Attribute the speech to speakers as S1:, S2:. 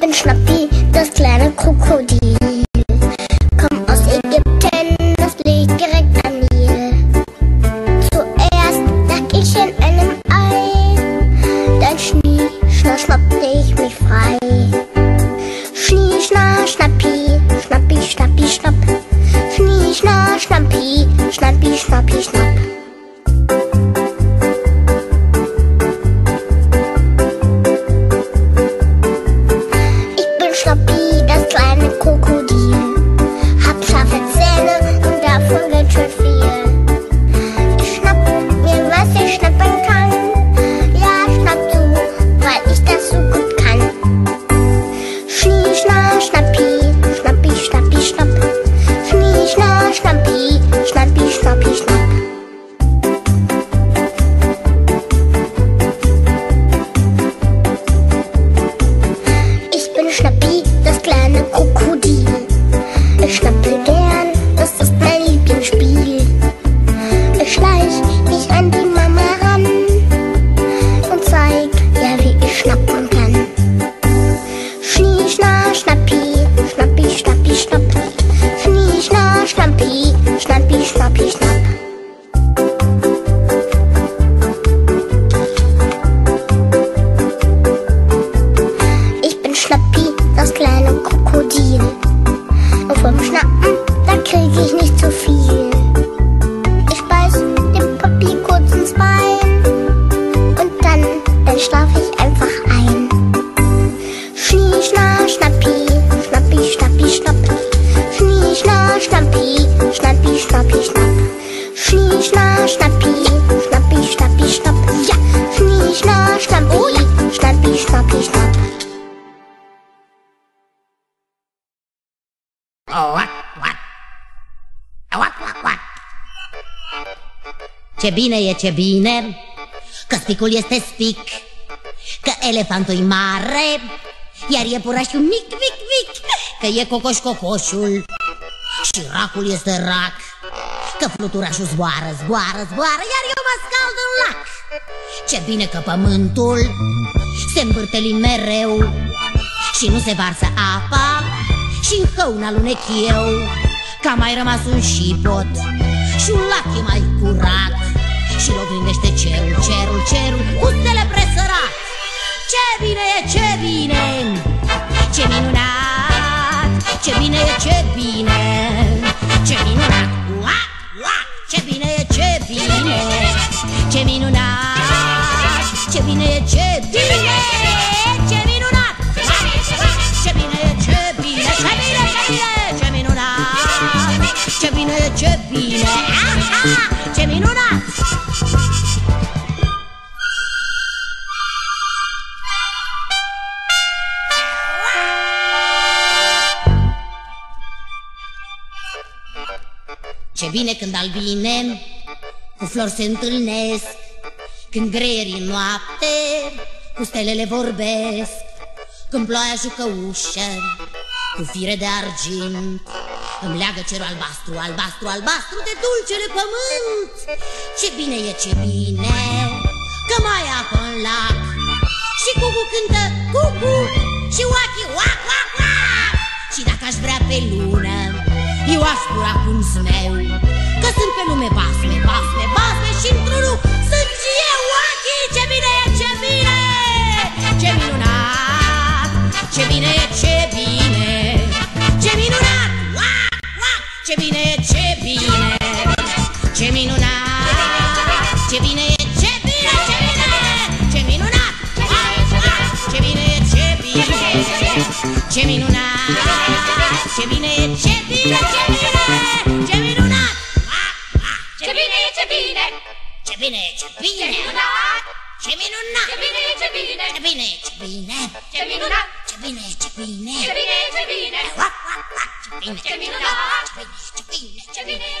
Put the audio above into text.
S1: bin Schnappi, das kleine Krokodil. Komm aus Ägypten, das liegt direkt am Nil. Zuerst lag ich in einem Ei, dann schnie, schna, schnappte schnappi, schnapp. Ich bin Schnappi, das kleine Krokodil.
S2: Ce bine e, ce bine. Că spicul este spic Că elefantul e mare Iar iepurașul mic, mic, mic Că e cocoș cocoșul. Și racul este rac Că fluturașul zboară, zboară, zboară Iar eu mă scald în lac. Ce bine că pământul Se învârteli mereu Și nu se varsă apa și în hăun alunec eu Că a mai rămas un șipot Și un lac e mai curat Și l-oglindește cerul, cerul, cerul Cu stele presărat Ce bine e, ce bine Ce minunat Ce bine e, ce bine Ce minunat Ce bine când albine cu flori se întâlnesc. Când greierii în noapte cu stelele vorbesc. Când ploaia jucă ușă cu fire de argint. Îmi leagă cerul albastru, albastru, albastru de dulcele pământ. Ce bine e, ce bine că mai e apă în lac. Și cucu cântă cucu și oachi oac, oac, oac. Și dacă aș vrea pe lună eu aș pura cum smeu Că sunt pe lume basme, basme, basme și într-unul sunt și eu ochii Ce bine e, ce bine, ce minunat Ce bine e, ce bine, ce minunat Uac, uac, ce bine e, ce bine, ce minunat Ce bine e, ce bine, ce bine, ce minunat Uac, uac, ce bine e, ce bine, ce minunat Ce bine e, ce bine, ce bine,
S3: cepine,
S2: cepine. Ceminunna. Cepine, cepine. Cepine,
S3: cepine. Ceminunna. Cepine, cepine. Cepine,
S2: cepine. Cepine, cepine. Cepine, cepine.
S3: Cepine, cepine.